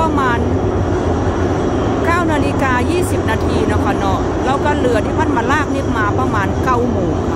ประมาณ9นาฬิกา20 นาทีนะคะเนาะแล้วก็เรือที่พันมาลากนี่มาประมาณ9โมงค่ะ